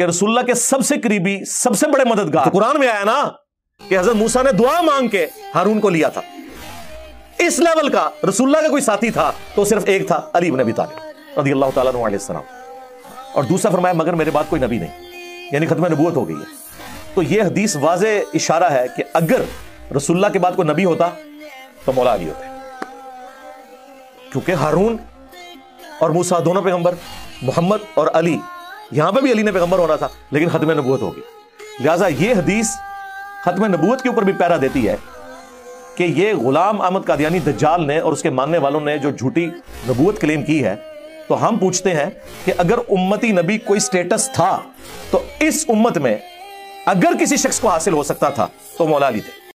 कि रसुल्ला के सबसे करीबी, सबसे बड़े मददगार। तो कुरान में आया ना कि हज़रत मूसा ने दुआ मांग के हारून को लिया था। इस लेवल का रसुल्ला का कोई साथी था तो सिर्फ़ एक था, अली नबी तालिब रदी अल्लाह तला और दूसरा फरमाया, मगर मेरे बाद कोई नबी नहीं, यानी खत्म नबूत हो गई है। तो यह हदीस वाज इशारा है कि अगर रसुल्ला के बाद कोई नबी होता तो मौला अली होते। क्योंकि हारून और मूसा दोनों पैगंबर, मोहम्मद और अली यहाँ पर भी अली ने पैगंबर होना था, लेकिन खत्म नबूत होगी। लिहाजा यह हदीस खत्म नबूत के ऊपर भी पैरा देती है कि यह गुलाम अहमद कादियानी दज्जाल ने और उसके मानने वालों ने जो झूठी नबूत क्लेम की है तो हम पूछते हैं कि अगर उम्मती नबी कोई स्टेटस था तो इस उम्मत में अगर किसी शख्स को हासिल हो सकता था तो मौला अली थे।